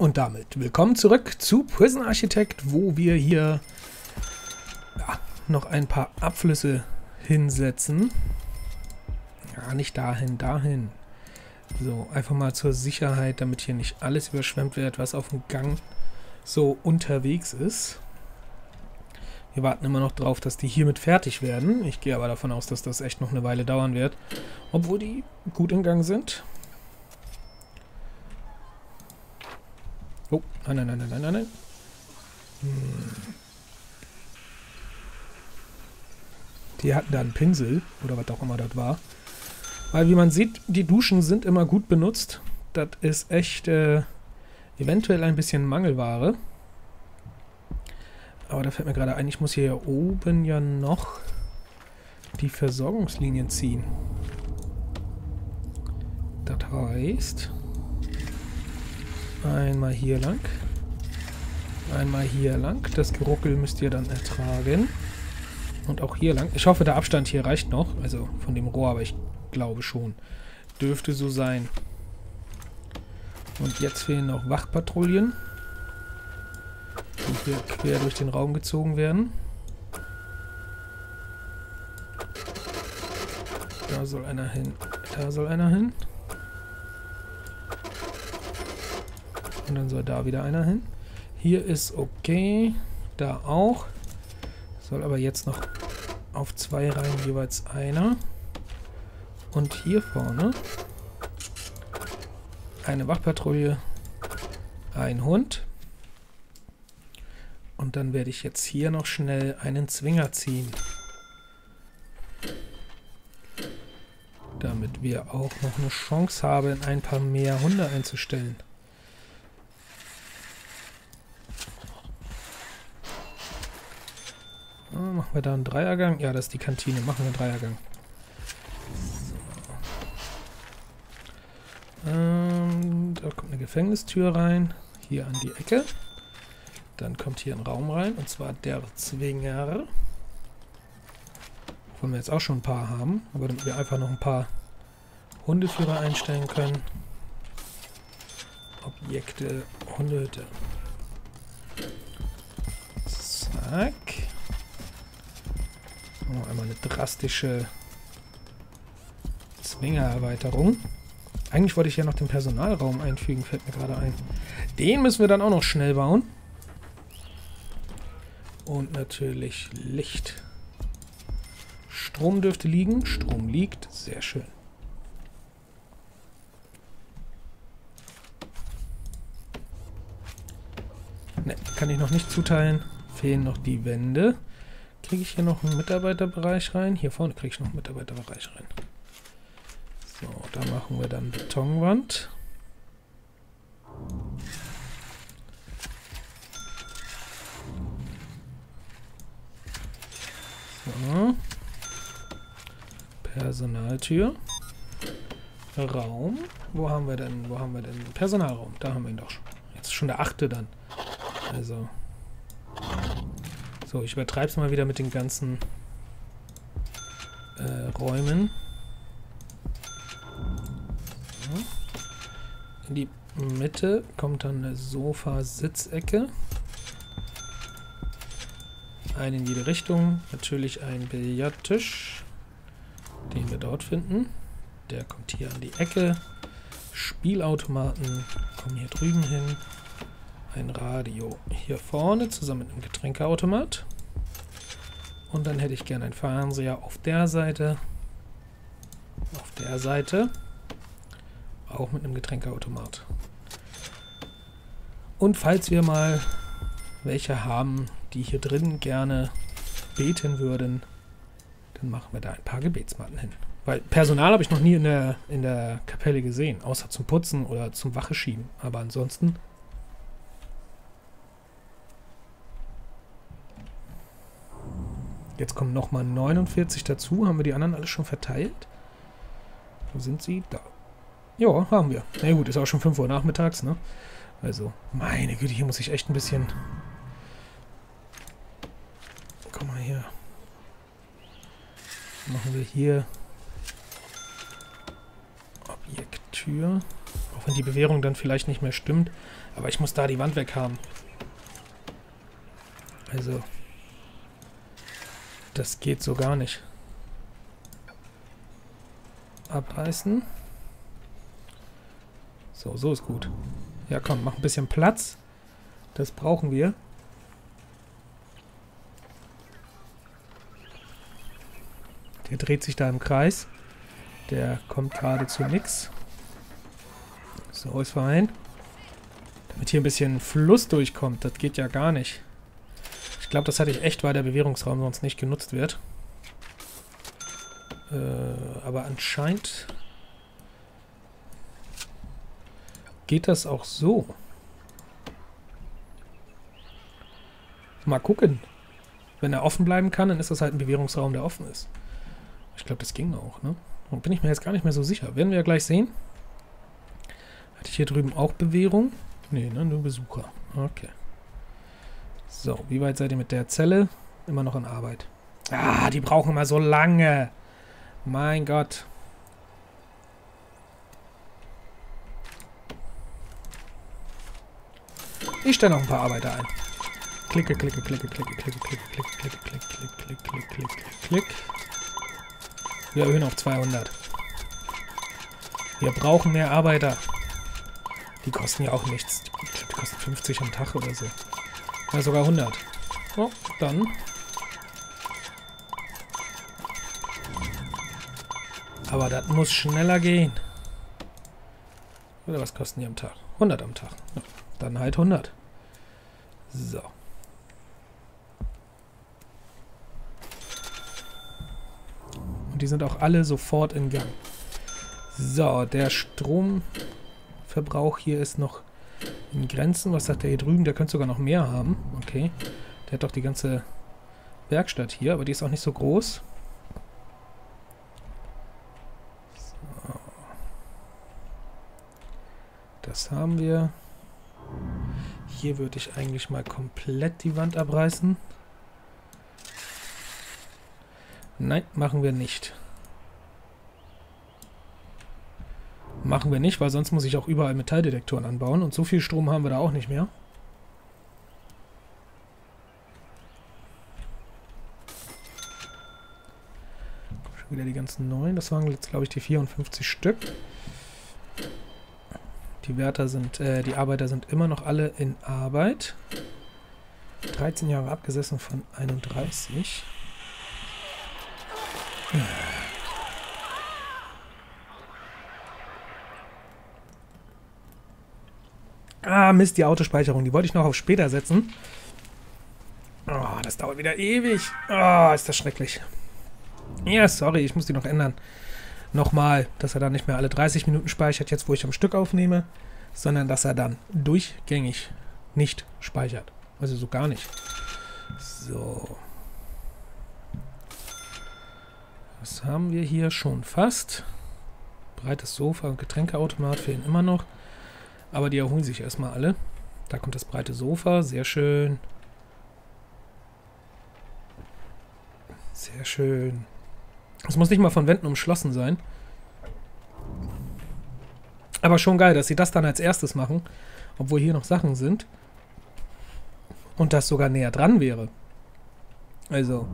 Und damit willkommen zurück zu Prison Architect, wo wir hier ja, noch ein paar Abflüsse hinsetzen. Ja, nicht dahin, dahin. So, einfach mal zur Sicherheit, damit hier nicht alles überschwemmt wird, was auf dem Gang so unterwegs ist. Wir warten immer noch drauf, dass die hiermit fertig werden. Ich gehe aber davon aus, dass das echt noch eine Weile dauern wird. Obwohl die gut in Gang sind. Oh, nein, nein, nein, nein, nein, nein. Hm. Die hatten da einen Pinsel, oder was auch immer das war. Weil, wie man sieht, die Duschen sind immer gut benutzt. Das ist echt äh, eventuell ein bisschen Mangelware. Aber da fällt mir gerade ein, ich muss hier oben ja noch die Versorgungslinien ziehen. Das heißt, einmal hier lang, einmal hier lang. Das Geruckel müsst ihr dann ertragen. Und auch hier lang. Ich hoffe, der Abstand hier reicht noch, also von dem Rohr, aber ich glaube schon. Dürfte so sein. Und jetzt fehlen noch Wachpatrouillen die hier quer durch den Raum gezogen werden. Da soll einer hin. Da soll einer hin. Und dann soll da wieder einer hin. Hier ist okay. Da auch. Soll aber jetzt noch auf zwei Reihen jeweils einer. Und hier vorne eine Wachpatrouille, ein Hund. Und dann werde ich jetzt hier noch schnell einen Zwinger ziehen. Damit wir auch noch eine Chance haben, ein paar mehr Hunde einzustellen. Machen wir da einen Dreiergang? Ja, das ist die Kantine. Machen wir einen Dreiergang. So. Ähm, da kommt eine Gefängnistür rein. Hier an die Ecke. Dann kommt hier ein Raum rein, und zwar der Zwinger. Wollen wir jetzt auch schon ein paar haben, aber damit wir einfach noch ein paar Hundeführer einstellen können. Objekte, Hundehütte. Zack. Noch einmal eine drastische Zwingererweiterung. Eigentlich wollte ich ja noch den Personalraum einfügen, fällt mir gerade ein. Den müssen wir dann auch noch schnell bauen. Und natürlich Licht. Strom dürfte liegen. Strom liegt. Sehr schön. Ne, kann ich noch nicht zuteilen. Fehlen noch die Wände. Kriege ich hier noch einen Mitarbeiterbereich rein? Hier vorne kriege ich noch einen Mitarbeiterbereich rein. So, da machen wir dann Betonwand. So. Personaltür. Raum. Wo haben wir denn? Wo haben wir denn? Personalraum. Da haben wir ihn doch schon. Jetzt ist schon der achte dann. Also. So, ich übertreibe es mal wieder mit den ganzen äh, Räumen. So. In die Mitte kommt dann eine Sofa-Sitzecke. Ein in jede Richtung. Natürlich ein Billardtisch, den wir dort finden. Der kommt hier an die Ecke. Spielautomaten kommen hier drüben hin. Ein Radio hier vorne zusammen mit einem Getränkeautomat. Und dann hätte ich gerne einen Fernseher auf der Seite. Auf der Seite. Auch mit einem Getränkeautomat. Und falls wir mal welche haben, die hier drin gerne beten würden, dann machen wir da ein paar Gebetsmatten hin. Weil Personal habe ich noch nie in der, in der Kapelle gesehen, außer zum Putzen oder zum Wache schieben. Aber ansonsten. Jetzt kommen nochmal 49 dazu. Haben wir die anderen alle schon verteilt? Wo sind sie? Da. Ja, haben wir. Na gut, ist auch schon 5 Uhr nachmittags, ne? Also, meine Güte, hier muss ich echt ein bisschen Guck mal hier. Machen wir hier Objekttür. Auch wenn die Bewährung dann vielleicht nicht mehr stimmt. Aber ich muss da die Wand weg haben. Also, das geht so gar nicht. Abreißen. So, so ist gut. Ja, komm, mach ein bisschen Platz. Das brauchen wir. Der dreht sich da im Kreis. Der kommt gerade zu nix. So ist fein. Damit hier ein bisschen Fluss durchkommt. Das geht ja gar nicht. Ich glaube, das hatte ich echt, weil der Bewährungsraum sonst nicht genutzt wird. Äh, aber anscheinend geht das auch so. Mal gucken. Wenn er offen bleiben kann, dann ist das halt ein Bewährungsraum, der offen ist. Ich glaube, das ging auch, ne? Und bin ich mir jetzt gar nicht mehr so sicher. Werden wir ja gleich sehen. Hatte ich hier drüben auch Bewährung? Nee, ne? Nur Besucher. Okay. So, wie weit seid ihr mit der Zelle? Immer noch in Arbeit. Ah, die brauchen immer so lange. Mein Gott. Ich stelle noch ein paar Arbeiter ein. Klicke, klicke, klicke, klicke, klicke, klicke, klicke, klicke, klicke, klicke, klicke, klicke, klicke, klicke. Wir erhöhen auf 200. Wir brauchen mehr Arbeiter. Die kosten ja auch nichts. Die kosten 50 am Tag oder so. Ja, sogar 100. Oh, dann. Aber das muss schneller gehen. Oder was kosten die am Tag? 100 am Tag. Ja, dann halt 100. So. Und die sind auch alle sofort in Gang. So, der Stromverbrauch hier ist noch in Grenzen. Was sagt der hier drüben? Der könnte sogar noch mehr haben. Okay. Der hat doch die ganze Werkstatt hier, aber die ist auch nicht so groß. So. Das haben wir. Hier würde ich eigentlich mal komplett die Wand abreißen. Nein, machen wir nicht. Machen wir nicht, weil sonst muss ich auch überall Metalldetektoren anbauen. Und so viel Strom haben wir da auch nicht mehr. Schon wieder die ganzen neuen. Das waren jetzt, glaube ich, die 54 Stück. Die Wärter sind, äh, die Arbeiter sind immer noch alle in Arbeit. 13 Jahre abgesessen von 31. Ja. Ah, Mist, die Autospeicherung. Die wollte ich noch auf später setzen. Oh, das dauert wieder ewig. Oh, ist das schrecklich. Ja, sorry, ich muss die noch ändern. Nochmal, dass er dann nicht mehr alle 30 Minuten speichert, jetzt wo ich am Stück aufnehme, sondern dass er dann durchgängig nicht speichert. Also so gar nicht. So. Was haben wir hier schon fast? Breites Sofa und Getränkeautomat fehlen immer noch. Aber die erholen sich erstmal alle. Da kommt das breite Sofa. Sehr schön. Sehr schön. Es muss nicht mal von Wänden umschlossen sein. Aber schon geil, dass sie das dann als erstes machen. Obwohl hier noch Sachen sind. Und das sogar näher dran wäre. Also,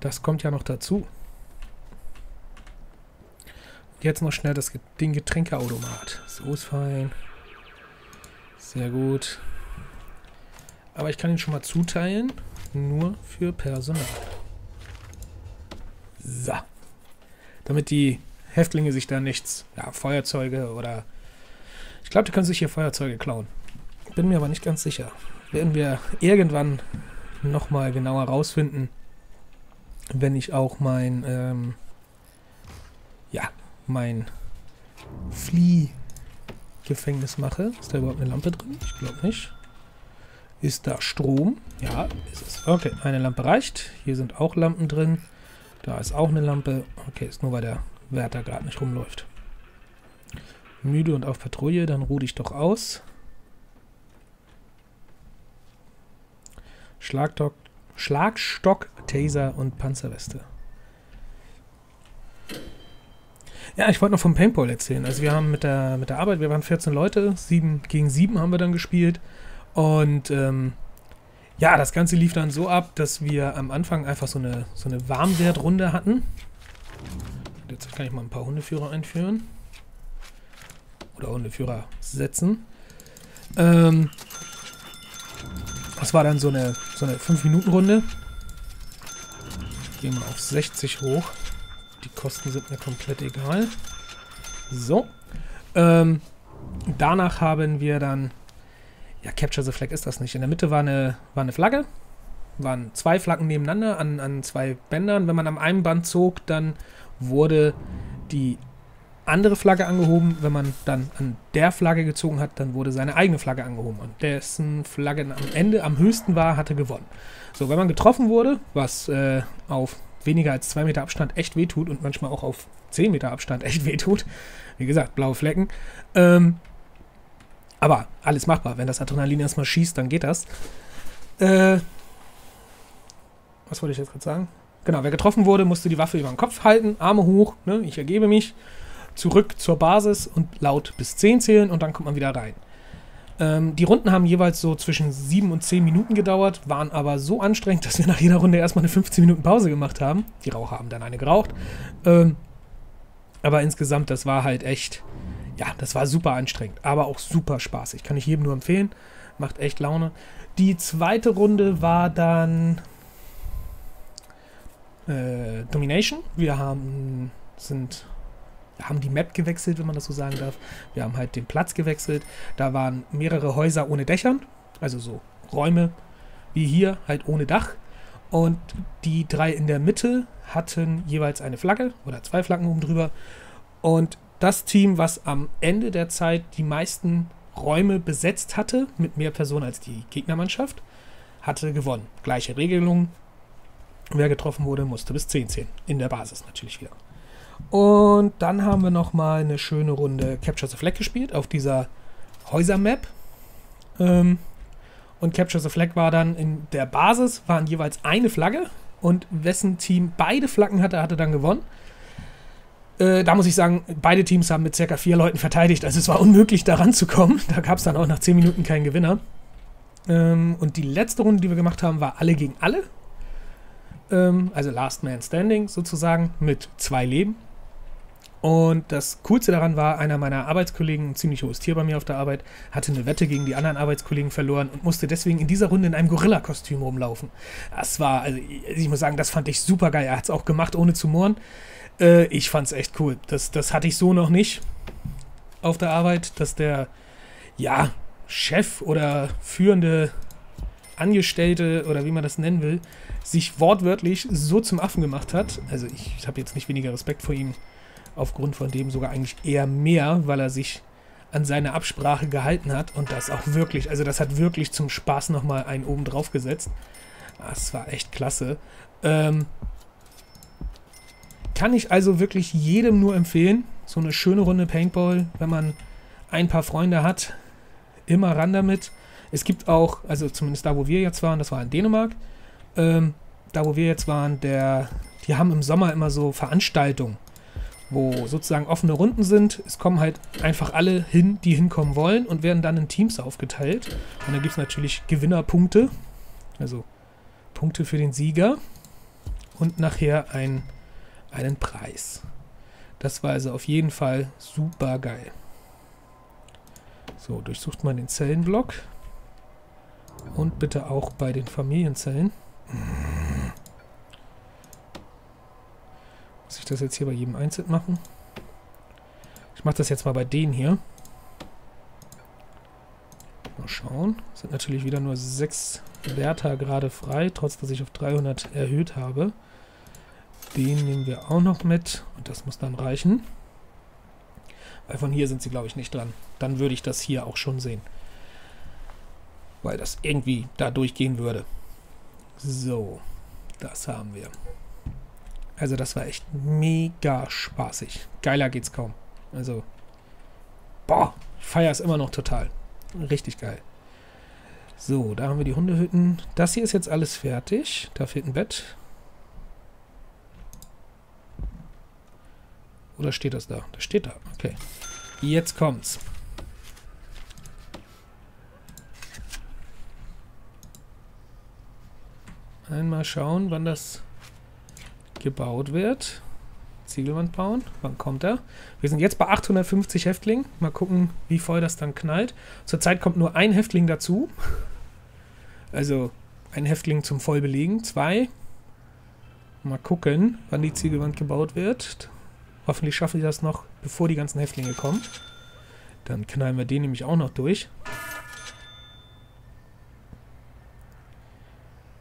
das kommt ja noch dazu. Jetzt noch schnell das, den Getränkeautomat. So ist fein. Sehr gut. Aber ich kann ihn schon mal zuteilen. Nur für Personal. So. Damit die Häftlinge sich da nichts, ja, Feuerzeuge oder... Ich glaube, die können sich hier Feuerzeuge klauen. Bin mir aber nicht ganz sicher. Werden wir irgendwann nochmal genauer rausfinden, wenn ich auch mein, ähm, ja, mein Flieh Gefängnis mache. Ist da überhaupt eine Lampe drin? Ich glaube nicht. Ist da Strom? Ja, ist es. Okay, eine Lampe reicht. Hier sind auch Lampen drin. Da ist auch eine Lampe. Okay, ist nur, weil der Wärter gerade nicht rumläuft. Müde und auf Patrouille, dann ruh dich doch aus. Schlagstock, Schlagstock, Taser und Panzerweste. Ja, ich wollte noch vom Paintball erzählen. Also wir haben mit der, mit der Arbeit, wir waren 14 Leute, 7 gegen 7 haben wir dann gespielt. Und ähm, ja, das Ganze lief dann so ab, dass wir am Anfang einfach so eine, so eine Warmwertrunde hatten. Jetzt kann ich mal ein paar Hundeführer einführen. Oder Hundeführer setzen. Ähm, das war dann so eine, so eine 5-Minuten-Runde. Gehen wir auf 60 hoch. Die Kosten sind mir komplett egal. So. Ähm, danach haben wir dann. Ja, Capture the Flag ist das nicht. In der Mitte war eine, war eine Flagge. Waren zwei Flaggen nebeneinander an, an zwei Bändern. Wenn man am einen Band zog, dann wurde die andere Flagge angehoben. Wenn man dann an der Flagge gezogen hat, dann wurde seine eigene Flagge angehoben. Und dessen Flagge am Ende am höchsten war, hatte gewonnen. So, wenn man getroffen wurde, was äh, auf weniger als 2 Meter Abstand echt wehtut und manchmal auch auf 10 Meter Abstand echt wehtut. Wie gesagt, blaue Flecken. Ähm, aber alles machbar. Wenn das Adrenalin erstmal schießt, dann geht das. Äh, was wollte ich jetzt gerade sagen? Genau, wer getroffen wurde, musste die Waffe über den Kopf halten, Arme hoch, ne, ich ergebe mich, zurück zur Basis und laut bis 10 zählen und dann kommt man wieder rein. Ähm, die Runden haben jeweils so zwischen 7 und 10 Minuten gedauert, waren aber so anstrengend, dass wir nach jeder Runde erstmal eine 15 Minuten Pause gemacht haben. Die Raucher haben dann eine geraucht. Ähm, aber insgesamt, das war halt echt, ja, das war super anstrengend, aber auch super spaßig. Kann ich jedem nur empfehlen. Macht echt Laune. Die zweite Runde war dann äh, Domination. Wir haben, sind haben die Map gewechselt, wenn man das so sagen darf. Wir haben halt den Platz gewechselt. Da waren mehrere Häuser ohne Dächern, also so Räume wie hier, halt ohne Dach. Und die drei in der Mitte hatten jeweils eine Flagge oder zwei Flaggen oben drüber. Und das Team, was am Ende der Zeit die meisten Räume besetzt hatte, mit mehr Personen als die Gegnermannschaft, hatte gewonnen. Gleiche Regelung. Wer getroffen wurde, musste bis 10 zählen. In der Basis natürlich wieder. Und dann haben wir nochmal eine schöne Runde Capture the Flag gespielt auf dieser Häuser-Map. Ähm, und Capture the Flag war dann in der Basis, waren jeweils eine Flagge. Und wessen Team beide Flaggen hatte, hatte dann gewonnen. Äh, da muss ich sagen, beide Teams haben mit circa vier Leuten verteidigt. Also es war unmöglich, da ranzukommen. Da gab es dann auch nach zehn Minuten keinen Gewinner. Ähm, und die letzte Runde, die wir gemacht haben, war alle gegen alle. Ähm, also Last Man Standing sozusagen mit zwei Leben. Und das Coolste daran war, einer meiner Arbeitskollegen, ein ziemlich hohes Tier bei mir auf der Arbeit, hatte eine Wette gegen die anderen Arbeitskollegen verloren und musste deswegen in dieser Runde in einem Gorilla-Kostüm rumlaufen. Das war, also ich muss sagen, das fand ich super geil. Er hat es auch gemacht, ohne zu mohren. Äh, ich es echt cool. Das, das hatte ich so noch nicht auf der Arbeit, dass der, ja, Chef oder führende Angestellte oder wie man das nennen will, sich wortwörtlich so zum Affen gemacht hat. Also ich, ich habe jetzt nicht weniger Respekt vor ihm aufgrund von dem sogar eigentlich eher mehr, weil er sich an seine Absprache gehalten hat und das auch wirklich, also das hat wirklich zum Spaß nochmal einen oben drauf gesetzt. Das war echt klasse. Ähm, kann ich also wirklich jedem nur empfehlen. So eine schöne Runde Paintball, wenn man ein paar Freunde hat, immer ran damit. Es gibt auch, also zumindest da, wo wir jetzt waren, das war in Dänemark, ähm, da, wo wir jetzt waren, der, die haben im Sommer immer so Veranstaltungen wo sozusagen offene Runden sind. Es kommen halt einfach alle hin, die hinkommen wollen und werden dann in Teams aufgeteilt. Und dann gibt es natürlich Gewinnerpunkte, also Punkte für den Sieger und nachher ein, einen Preis. Das war also auf jeden Fall super geil. So, durchsucht man den Zellenblock. Und bitte auch bei den Familienzellen. Muss ich das jetzt hier bei jedem einzeln machen? Ich mache das jetzt mal bei denen hier. Mal schauen. Sind natürlich wieder nur 6 Wärter gerade frei, trotz dass ich auf 300 erhöht habe. Den nehmen wir auch noch mit und das muss dann reichen. Weil von hier sind sie, glaube ich, nicht dran. Dann würde ich das hier auch schon sehen. Weil das irgendwie da durchgehen würde. So, das haben wir. Also das war echt mega spaßig. Geiler geht's kaum. Also, boah, feiere es immer noch total. Richtig geil. So, da haben wir die Hundehütten. Das hier ist jetzt alles fertig. Da fehlt ein Bett. Oder steht das da? Das steht da. Okay. Jetzt kommt's. Einmal schauen, wann das gebaut wird. Ziegelwand bauen. Wann kommt er? Wir sind jetzt bei 850 Häftlingen. Mal gucken, wie voll das dann knallt. Zurzeit kommt nur ein Häftling dazu. Also ein Häftling zum Vollbelegen. Zwei. Mal gucken, wann die Ziegelwand gebaut wird. Hoffentlich schaffe ich das noch, bevor die ganzen Häftlinge kommen. Dann knallen wir den nämlich auch noch durch.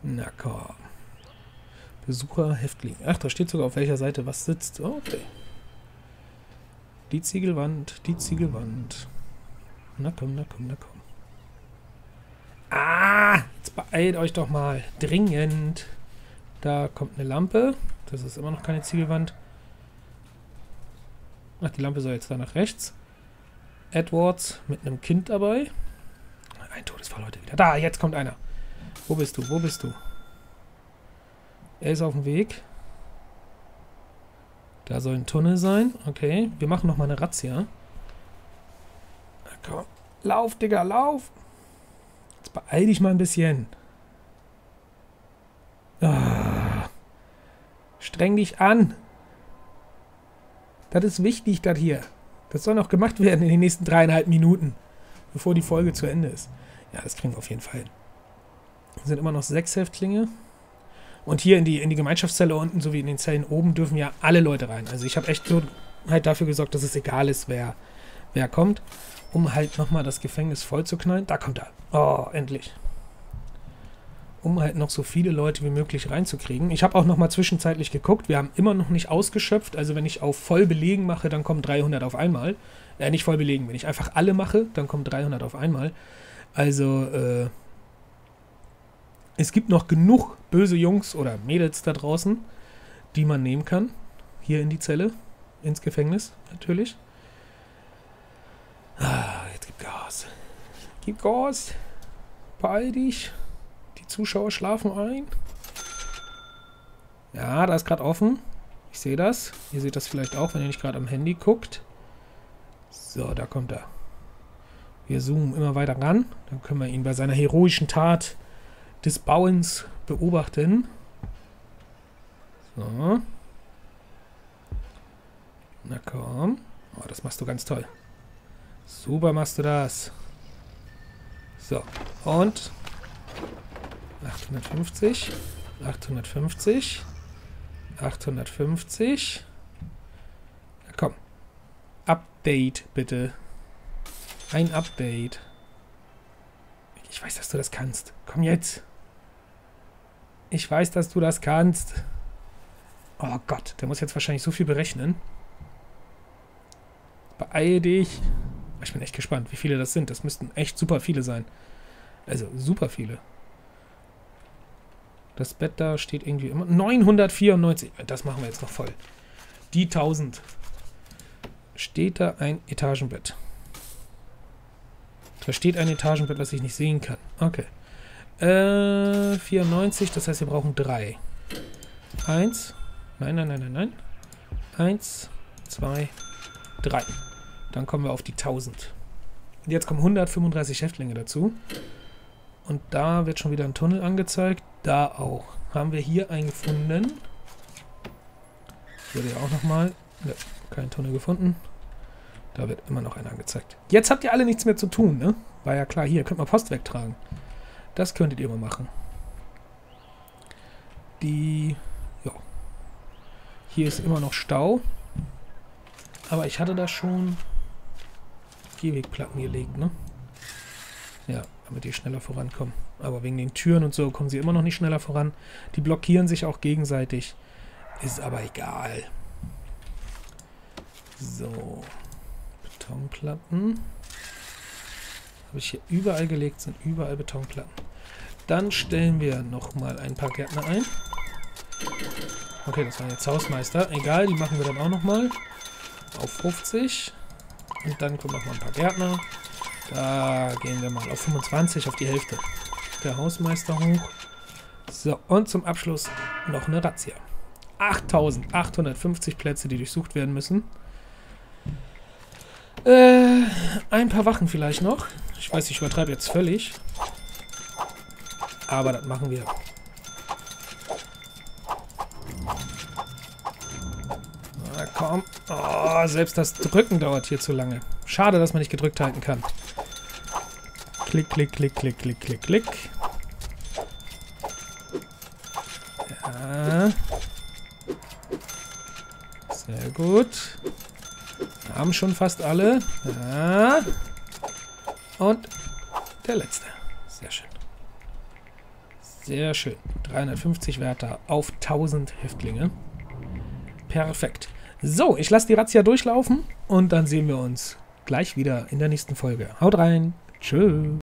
Na komm. Besucher, Häftling. Ach, da steht sogar auf welcher Seite was sitzt. Okay. Die Ziegelwand, die Ziegelwand. Na komm, na komm, na komm. Ah, jetzt beeilt euch doch mal. Dringend. Da kommt eine Lampe. Das ist immer noch keine Ziegelwand. Ach, die Lampe soll jetzt da nach rechts. Edwards mit einem Kind dabei. Ein Todesfall heute wieder. Da, jetzt kommt einer. Wo bist du? Wo bist du? Er ist auf dem Weg. Da soll ein Tunnel sein. Okay, wir machen nochmal eine Razzia. Komm. Lauf, Digga, lauf. Jetzt beeil dich mal ein bisschen. Ah. Streng dich an. Das ist wichtig, das hier. Das soll noch gemacht werden in den nächsten dreieinhalb Minuten, bevor die Folge zu Ende ist. Ja, das kriegen wir auf jeden Fall hin. Es sind immer noch sechs Häftlinge. Und hier in die, in die Gemeinschaftszelle unten, sowie in den Zellen oben, dürfen ja alle Leute rein. Also ich habe echt so halt dafür gesorgt, dass es egal ist, wer, wer kommt, um halt nochmal das Gefängnis voll zu knallen. Da kommt er. Oh, endlich. Um halt noch so viele Leute wie möglich reinzukriegen. Ich habe auch nochmal zwischenzeitlich geguckt. Wir haben immer noch nicht ausgeschöpft. Also wenn ich auf voll belegen mache, dann kommen 300 auf einmal. Äh, nicht voll belegen. Wenn ich einfach alle mache, dann kommen 300 auf einmal. Also, äh, es gibt noch genug böse Jungs oder Mädels da draußen, die man nehmen kann. Hier in die Zelle, ins Gefängnis natürlich. Ah, jetzt gib Gas. Gib Gas. Beeil dich. Die Zuschauer schlafen ein. Ja, da ist gerade offen. Ich sehe das. Ihr seht das vielleicht auch, wenn ihr nicht gerade am Handy guckt. So, da kommt er. Wir zoomen immer weiter ran. Dann können wir ihn bei seiner heroischen Tat des Bauens beobachten. So. Na komm. Oh, das machst du ganz toll. Super machst du das. So. Und 850. 850. 850. Na komm. Update bitte. Ein Update. Ich weiß, dass du das kannst. Komm jetzt. Ich weiß, dass du das kannst. Oh Gott, der muss jetzt wahrscheinlich so viel berechnen. Beeil dich. Ich bin echt gespannt, wie viele das sind. Das müssten echt super viele sein. Also, super viele. Das Bett da steht irgendwie immer... 994. Das machen wir jetzt noch voll. Die 1000. Steht da ein Etagenbett. Da steht ein Etagenbett, was ich nicht sehen kann. Okay. Äh, 94, das heißt, wir brauchen drei. Eins. Nein, nein, nein, nein, nein. Eins, zwei, drei. Dann kommen wir auf die 1000. Und jetzt kommen 135 Häftlinge dazu. Und da wird schon wieder ein Tunnel angezeigt. Da auch. Haben wir hier einen gefunden. Würde ja auch nochmal. Ne, kein Tunnel gefunden. Da wird immer noch einer angezeigt. Jetzt habt ihr alle nichts mehr zu tun, ne? War ja klar, hier könnt man Post wegtragen. Das könntet ihr mal machen. Die, ja. Hier ist immer noch Stau. Aber ich hatte da schon Gehwegplatten gelegt, ne? Ja, damit die schneller vorankommen. Aber wegen den Türen und so kommen sie immer noch nicht schneller voran. Die blockieren sich auch gegenseitig. Ist aber egal. So. Betonplatten. Habe ich hier überall gelegt, sind überall Betonplatten. Dann stellen wir nochmal ein paar Gärtner ein. Okay, das waren jetzt Hausmeister. Egal, die machen wir dann auch nochmal. Auf 50. Und dann kommen nochmal ein paar Gärtner. Da gehen wir mal auf 25, auf die Hälfte. Der Hausmeister hoch. So, und zum Abschluss noch eine Razzia. 8850 Plätze, die durchsucht werden müssen. Äh, ein paar Wachen vielleicht noch. Ich weiß, ich übertreibe jetzt völlig. Aber das machen wir. Na komm. Oh, selbst das Drücken dauert hier zu lange. Schade, dass man nicht gedrückt halten kann. Klick, klick, klick, klick, klick, klick, klick. Ja. Sehr gut. Haben schon fast alle. Ja. Und der letzte. Sehr schön. Sehr schön. 350 Wärter auf 1000 Häftlinge. Perfekt. So, ich lasse die Razzia durchlaufen und dann sehen wir uns gleich wieder in der nächsten Folge. Haut rein. Tschüss.